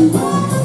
you.